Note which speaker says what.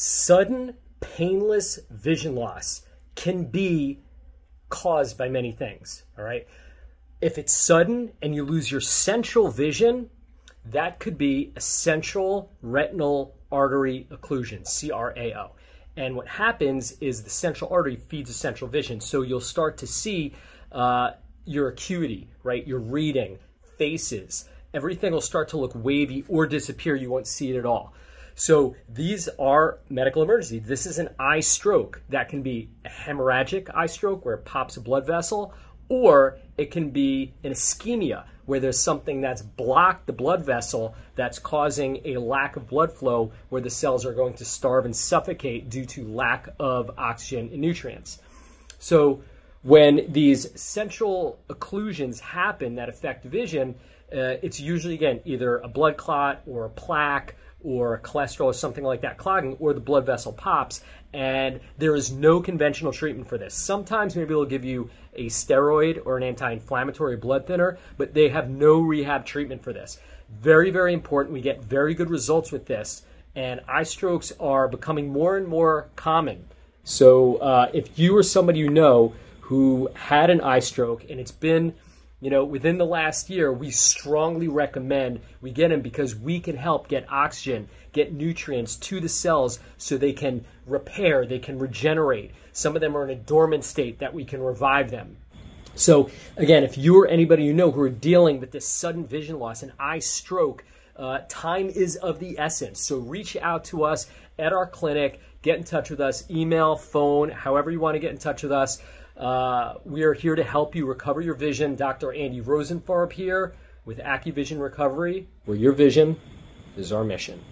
Speaker 1: Sudden, painless vision loss can be caused by many things. All right. If it's sudden and you lose your central vision, that could be a central retinal artery occlusion, CRAO. And what happens is the central artery feeds the central vision. So you'll start to see uh, your acuity, right? Your reading, faces, everything will start to look wavy or disappear. You won't see it at all. So these are medical emergencies. This is an eye stroke. That can be a hemorrhagic eye stroke where it pops a blood vessel, or it can be an ischemia where there's something that's blocked the blood vessel that's causing a lack of blood flow where the cells are going to starve and suffocate due to lack of oxygen and nutrients. So when these central occlusions happen that affect vision, uh, it's usually, again, either a blood clot or a plaque or cholesterol or something like that clogging, or the blood vessel pops, and there is no conventional treatment for this. Sometimes maybe they'll give you a steroid or an anti inflammatory blood thinner, but they have no rehab treatment for this. Very, very important. We get very good results with this, and eye strokes are becoming more and more common. So uh, if you or somebody you know who had an eye stroke and it's been you know, within the last year, we strongly recommend we get them because we can help get oxygen, get nutrients to the cells so they can repair, they can regenerate. Some of them are in a dormant state that we can revive them. So, again, if you or anybody you know who are dealing with this sudden vision loss, an eye stroke, uh, time is of the essence. So, reach out to us at our clinic, get in touch with us, email, phone, however you want to get in touch with us. Uh, we are here to help you recover your vision. Dr. Andy Rosenfarb here with AcuVision Recovery, where your vision is our mission.